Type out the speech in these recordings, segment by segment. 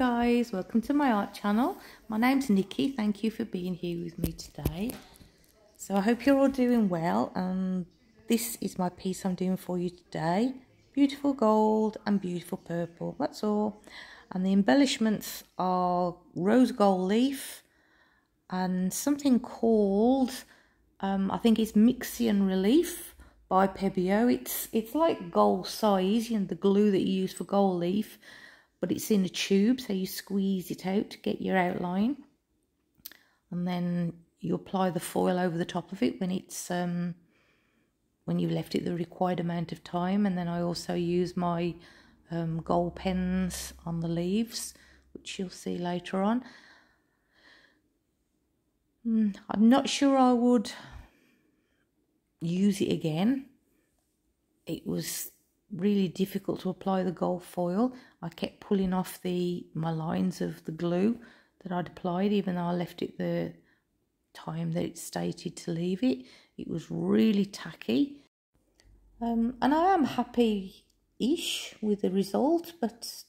guys, welcome to my art channel. My name's Niki, thank you for being here with me today. So I hope you're all doing well and this is my piece I'm doing for you today. Beautiful gold and beautiful purple, that's all. And the embellishments are rose gold leaf and something called, um, I think it's Mixtion Relief by Pebeo. It's, it's like gold size, you know, the glue that you use for gold leaf but it's in a tube so you squeeze it out to get your outline. And then you apply the foil over the top of it when it's um, when you've left it the required amount of time. And then I also use my um, gold pens on the leaves which you'll see later on. Mm, I'm not sure I would use it again. It was really difficult to apply the gold foil. I kept pulling off the my lines of the glue that I'd applied even though I left it the time that it stated to leave it. It was really tacky. Um, and I am happy-ish with the result but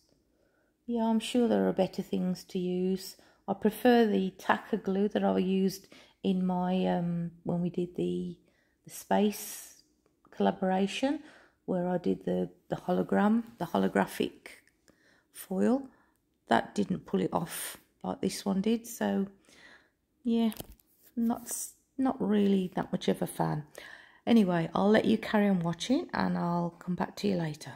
yeah I'm sure there are better things to use. I prefer the tacker glue that I used in my um, when we did the the space collaboration where I did the, the hologram, the holographic foil. That didn't pull it off like this one did. So, yeah, not, not really that much of a fan. Anyway, I'll let you carry on watching and I'll come back to you later.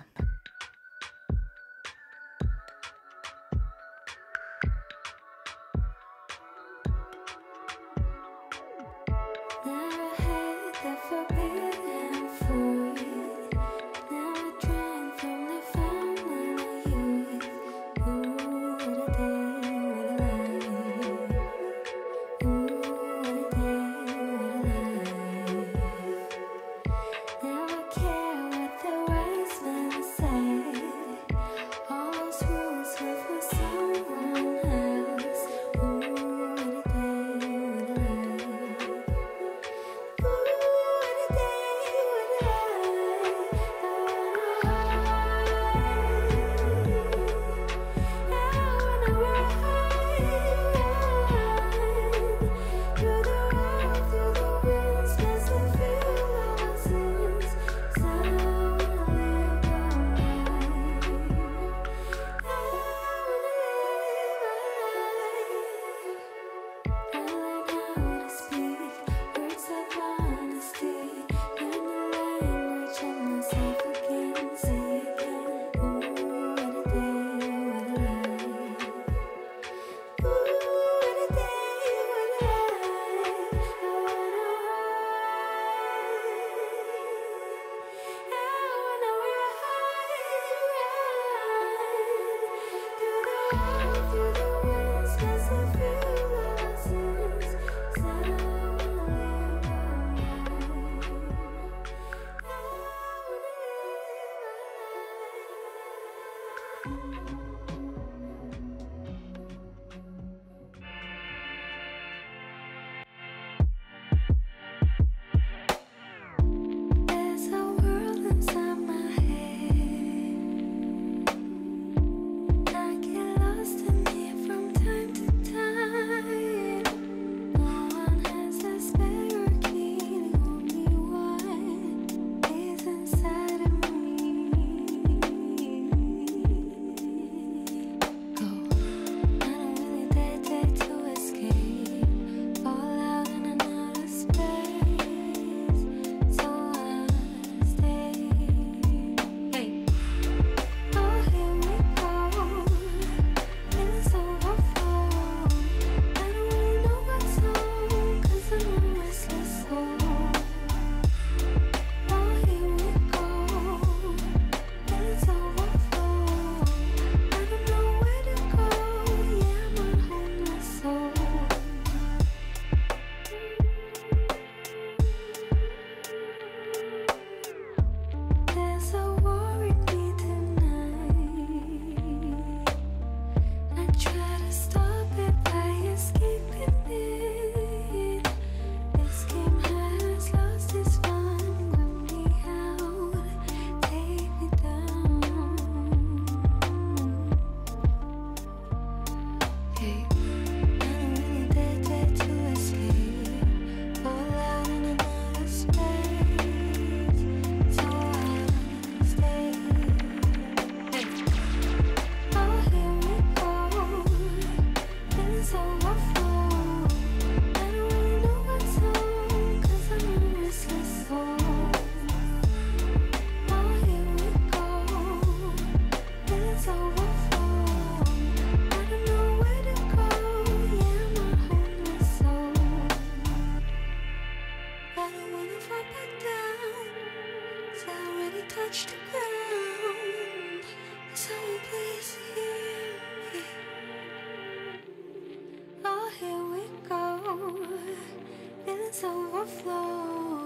flow.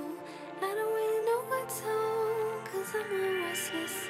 I don't really know what's on, cause I'm a restless.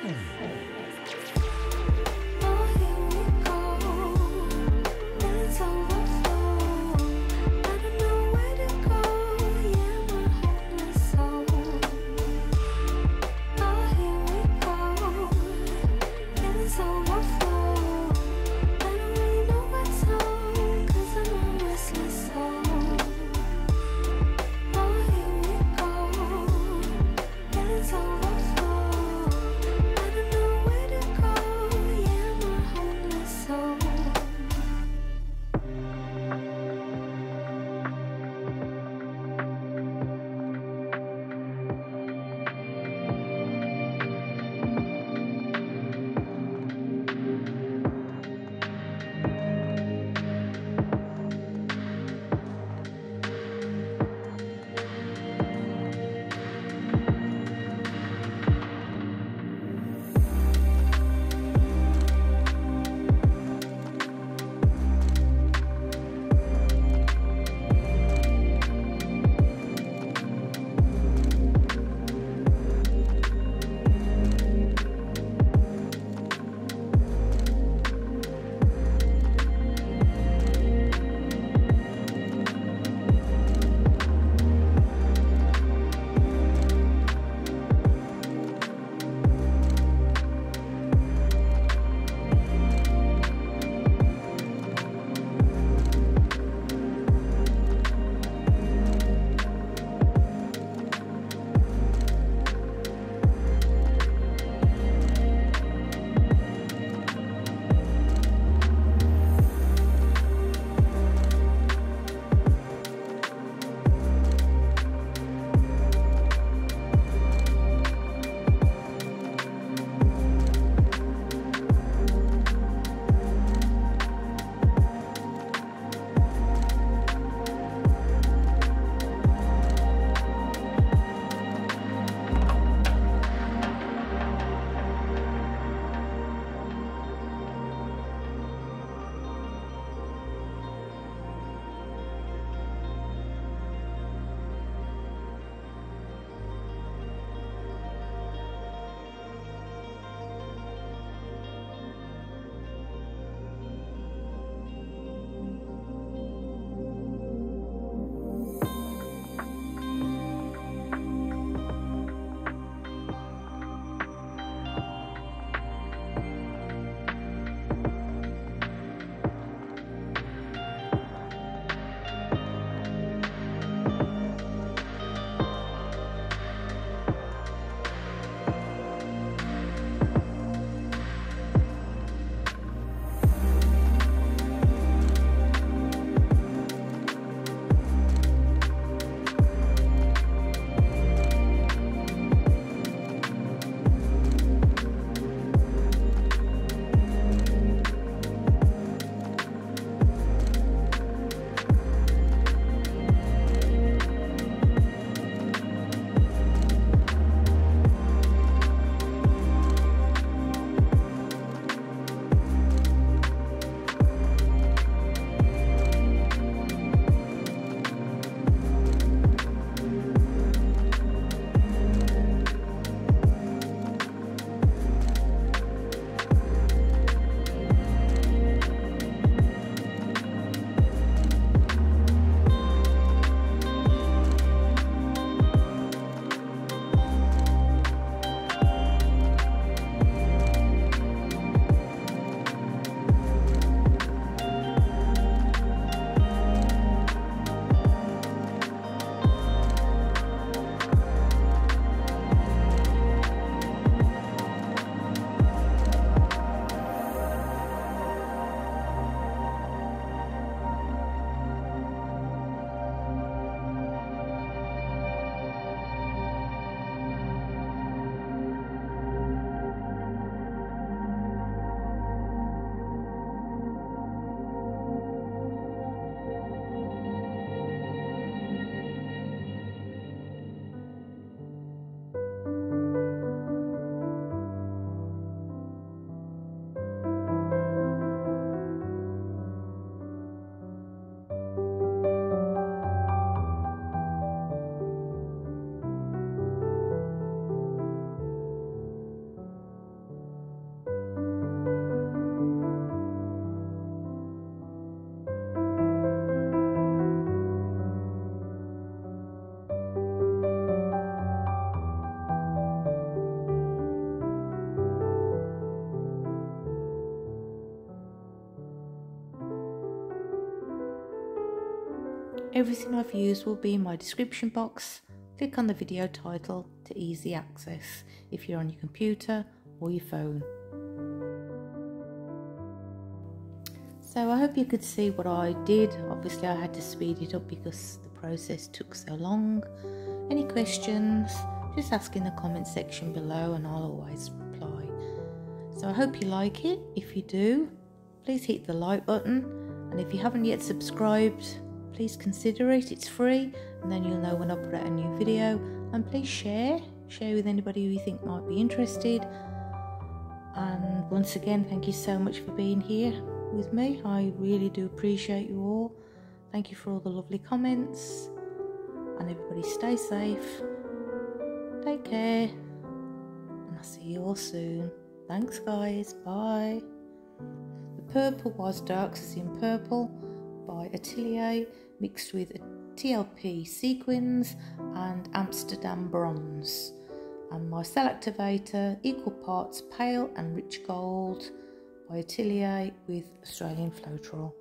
Everything I've used will be in my description box. Click on the video title to easy access if you're on your computer or your phone. So I hope you could see what I did. Obviously I had to speed it up because the process took so long. Any questions, just ask in the comment section below and I'll always reply. So I hope you like it. If you do, please hit the like button and if you haven't yet subscribed, please consider it. It's free and then you'll know when I put out a new video and please share. Share with anybody who you think might be interested. And once again, thank you so much for being here with me. I really do appreciate you all. Thank you for all the lovely comments. And everybody stay safe. Take care. And I'll see you all soon. Thanks, guys. Bye. The purple was Dark in Purple by Atelier mixed with TLP sequins and Amsterdam bronze. And my cell activator, equal parts pale and rich gold by Atelier with Australian Floetrol.